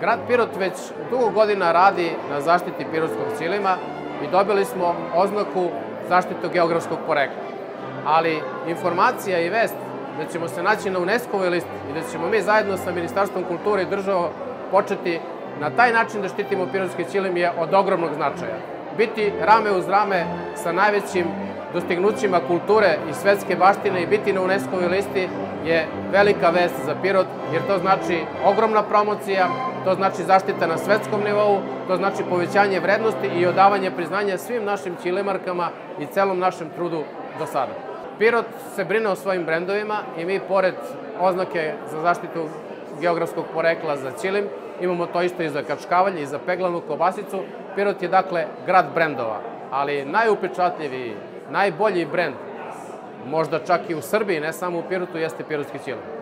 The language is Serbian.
Grad Pirot već dugo godina radi na zaštiti pirotskog cilima i dobili smo oznaku zaštitu geografskog porekla. Ali informacija i vest da ćemo se naći na UNESCO-voj listi i da ćemo mi zajedno sa Ministarstvom kulture i država početi na taj način da štitimo pirotski cilim je od ogromnog značaja. Biti rame uz rame sa najvećim dostignućima kulture i svetske baštine i biti na UNESCO-voj listi je velika vest za Pirot, jer to znači ogromna promocija, to znači zaštita na svetskom nivou, to znači povećanje vrednosti i odavanje priznanja svim našim čilemarkama i celom našem trudu do sada. Pirot se brine o svojim brendovima i mi, pored oznake za zaštitu geografskog porekla za Čilim, imamo to isto i za kačkavalj i za peglanu kobasicu. Pirot je dakle grad brendova, ali najupečatljiviji, najbolji brend, možda čak i u Srbiji, ne samo u Pirotu, jeste pirotski Čilim.